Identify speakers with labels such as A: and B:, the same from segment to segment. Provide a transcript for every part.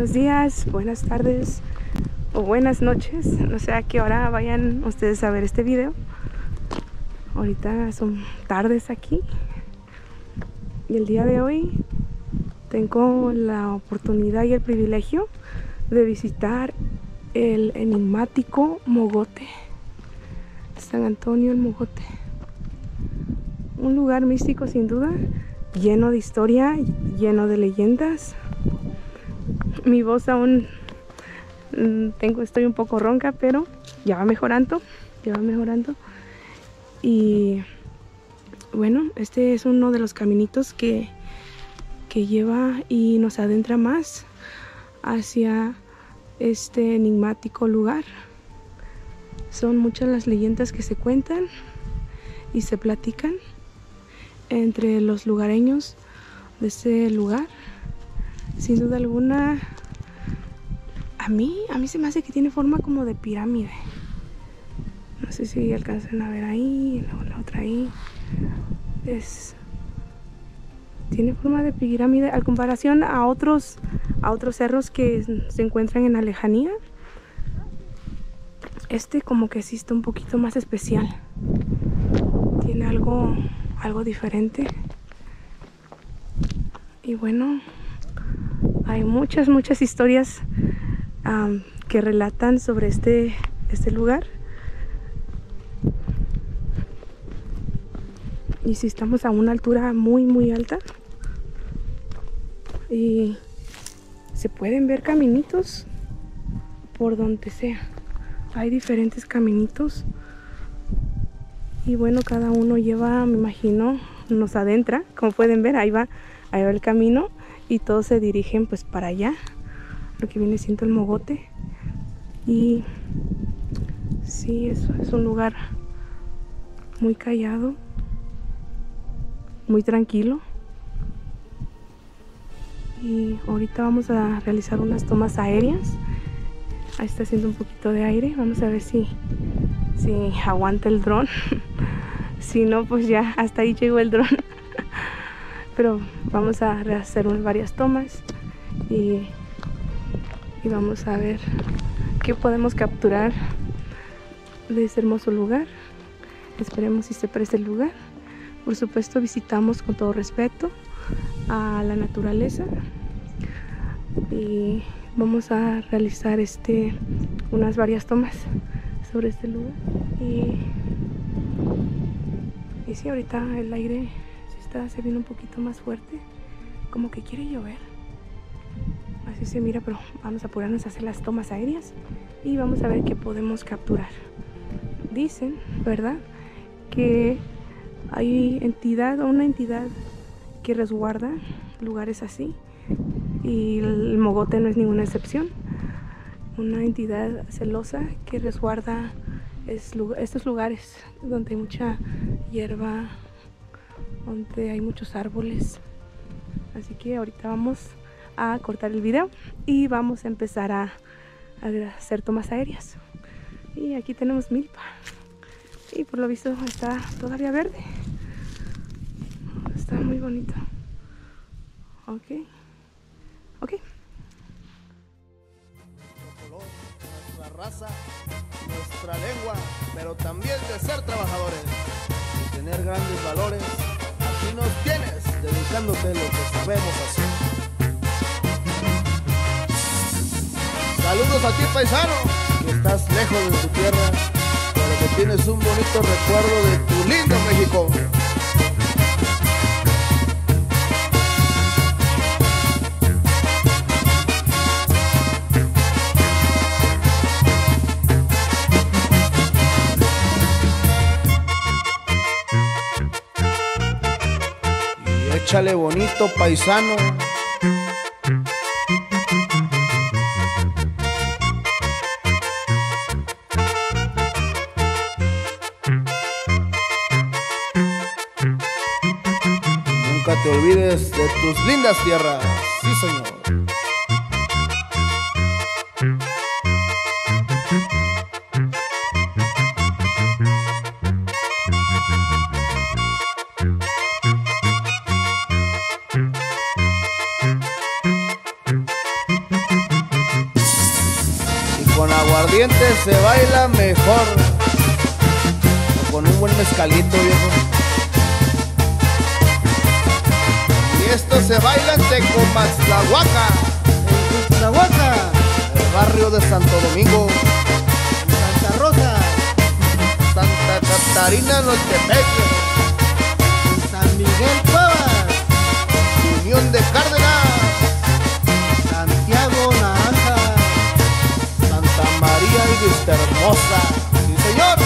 A: buenos días, buenas tardes o buenas noches. No sé a qué hora vayan ustedes a ver este video. Ahorita son tardes aquí. Y el día de hoy tengo la oportunidad y el privilegio de visitar el enigmático Mogote. San Antonio el Mogote. Un lugar místico sin duda, lleno de historia, lleno de leyendas. Mi voz aún mm, tengo, estoy un poco ronca, pero ya va mejorando, ya va mejorando. Y bueno, este es uno de los caminitos que, que lleva y nos adentra más hacia este enigmático lugar. Son muchas las leyendas que se cuentan y se platican entre los lugareños de este lugar. Sin duda alguna, a mí, a mí se me hace que tiene forma como de pirámide. No sé si alcanzan a ver ahí, la otra ahí. Es tiene forma de pirámide a comparación a otros a otros cerros que se encuentran en la lejanía. Este como que sí está un poquito más especial. Tiene algo algo diferente. Y bueno, hay muchas, muchas historias que relatan sobre este, este lugar. Y si estamos a una altura muy, muy alta. Y se pueden ver caminitos por donde sea. Hay diferentes caminitos y bueno cada uno lleva me imagino nos adentra como pueden ver ahí va ahí va el camino y todos se dirigen pues para allá lo que viene siendo el mogote. Y sí es, es un lugar muy callado muy tranquilo. Y ahorita vamos a realizar unas tomas aéreas. Ahí está haciendo un poquito de aire. Vamos a ver si si aguanta el dron. Si no pues ya hasta ahí llegó el dron pero vamos a hacer varias tomas y, y vamos a ver qué podemos capturar de ese hermoso lugar. Esperemos si se preste el lugar. Por supuesto visitamos con todo respeto a la naturaleza y vamos a realizar este unas varias tomas sobre este lugar. Y, y sí, ahorita el aire se viene un poquito más fuerte como que quiere llover. Así se mira pero vamos a apurarnos a hacer las tomas aéreas y vamos a ver qué podemos capturar. Dicen verdad que hay entidad o una entidad que resguarda lugares así y el mogote no es ninguna excepción. Una entidad celosa que resguarda estos lugares donde hay mucha hierba, donde hay muchos árboles. Así que ahorita vamos a cortar el video y vamos a empezar a, a hacer tomas aéreas. Y aquí tenemos milpa. Y por lo visto está todavía verde. Está muy bonito. Ok. Ok.
B: raza, nuestra lengua, pero también de ser trabajadores y tener grandes valores. Nos tienes dedicándote lo que sabemos hacer. Saludos a ti paisano, que estás lejos de tu tierra, pero que tienes un bonito recuerdo de tu lindo México. Échale bonito, paisano. Nunca te olvides de tus lindas tierras. Sí, señor. Con aguardiente se baila mejor. O con un buen mezcalito, viejo. Y esto se baila en Tecomaxtlahuaca.
C: En
B: el barrio de Santo Domingo.
C: Santa Rosa,
B: Santa Catarina, Noltepec.
C: en
B: Sí, señor.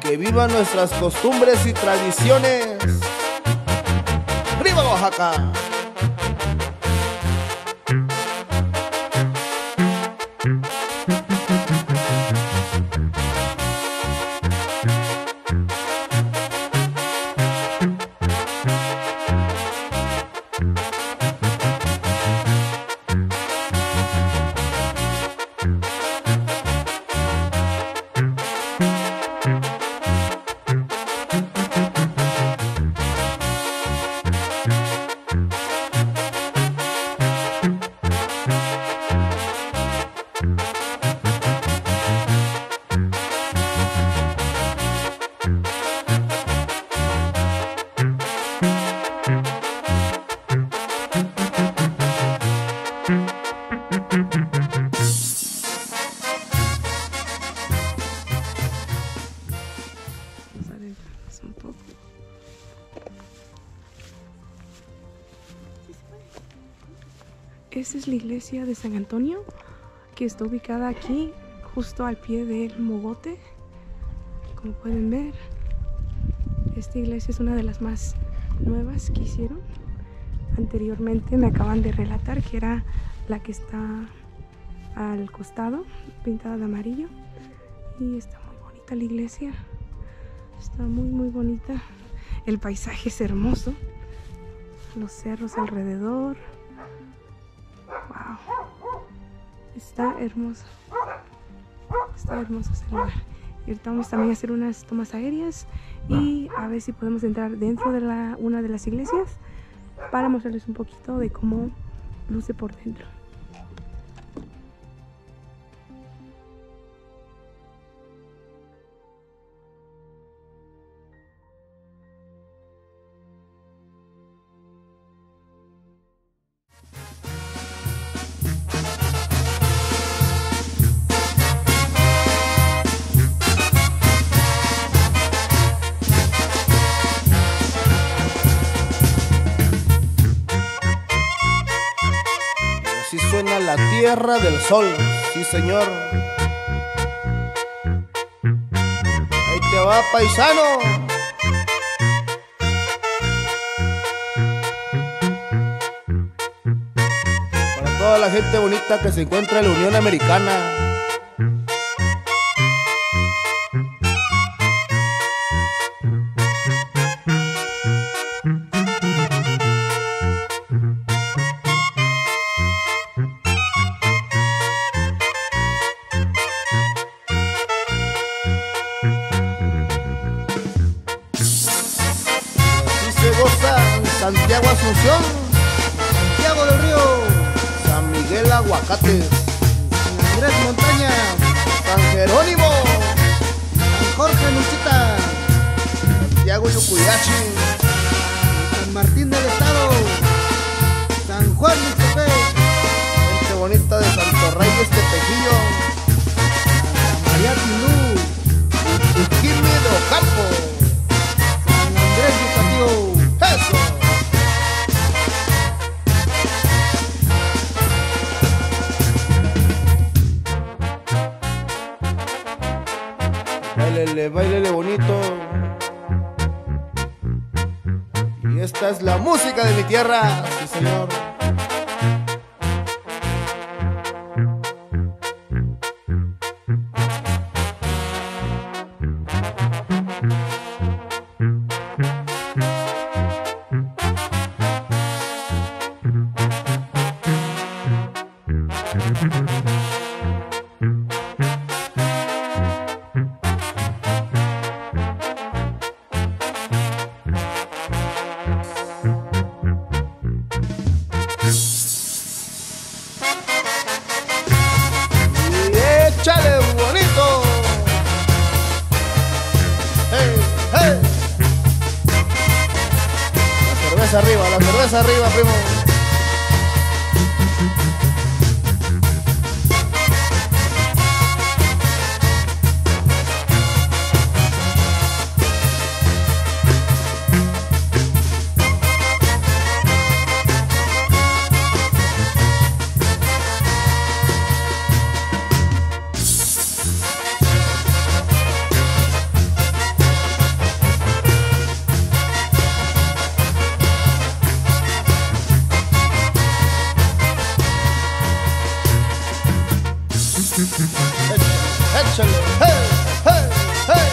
B: Que vivan nuestras costumbres y tradiciones. ¡Viva Oaxaca!
A: Esta es la iglesia de San Antonio, que está ubicada aquí, justo al pie del mogote. Como pueden ver, esta iglesia es una de las más nuevas que hicieron. Anteriormente me acaban de relatar que era la que está al costado, pintada de amarillo. Y está muy bonita la iglesia. Está muy muy bonita. El paisaje es hermoso. Los cerros alrededor. Está hermoso. Está hermoso ese lugar. Y ahorita vamos también a hacer unas tomas aéreas y a ver si podemos entrar dentro de la, una de las iglesias para mostrarles un poquito de cómo luce por dentro.
B: Tierra del sol, sí señor. Ahí te va, paisano. Para toda la gente bonita que se encuentra en la Unión Americana. Santiago Asunción,
C: Santiago del Río,
B: San Miguel Aguacate,
C: Andrés Montaña,
B: San Jerónimo,
C: San Jorge Luchita,
B: Santiago Yucuyachi,
C: San Martín del Estado, San Juan Mixtepec,
B: gente bonita de Santo Reyes Tepejillo, tierra, sí señor. Arriba, primo. Échale, hey, hey, hey.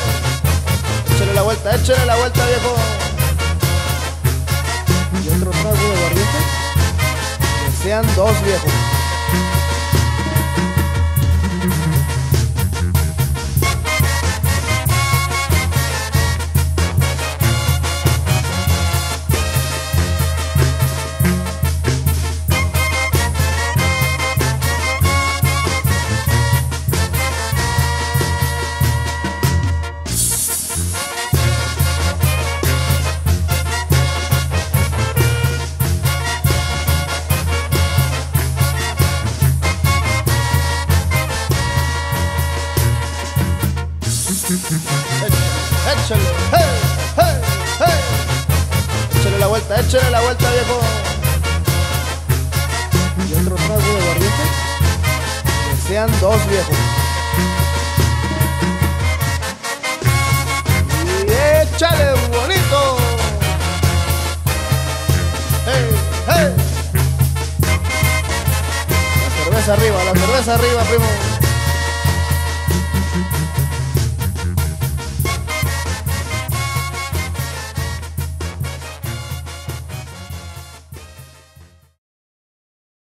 B: Échale la vuelta, échale la vuelta, viejo. Y otro trago de aguardiente. Que sean dos viejos. Échale la vuelta, viejo. Y otro trago de aguardiente. Que sean dos viejos. Y échale bonito. Hey, hey. La cerveza arriba, la cerveza arriba, primo.